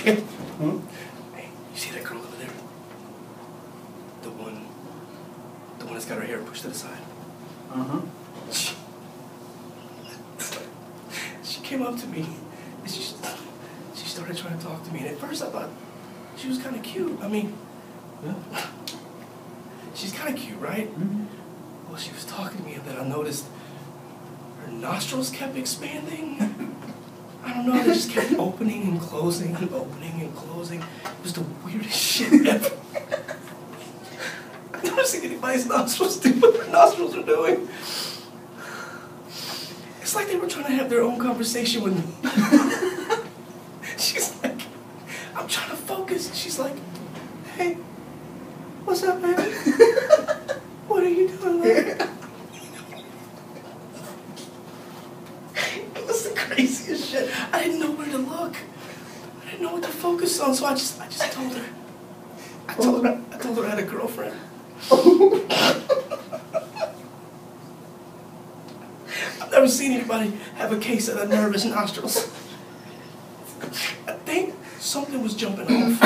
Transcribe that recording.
Hmm? hey, you see that girl over there? The one, the one that's got her hair pushed to the side. Uh-huh. She, she came up to me and she, she started trying to talk to me. And at first I thought she was kind of cute. I mean, Yeah. she's kind of cute, right? Mhm. Well, she was talking to me and then I noticed her nostrils kept expanding. I don't know, they just kept opening and closing and opening and closing. It was the weirdest shit ever. I've never seen anybody's nostrils do what their nostrils are doing. It's like they were trying to have their own conversation with me. She's like, I'm trying to focus. She's like, hey, what's up, man? What are you doing, man? It as shit. I didn't know where to look. I didn't know what to focus on, so I just I just told her. I told her I told her I had a girlfriend. I've never seen anybody have a case of the nervous nostrils. I think something was jumping off.